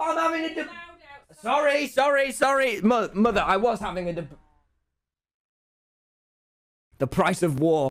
I'm having a. deb- sorry, sorry, sorry, Mo- mother. I was having a. deb- the price of war.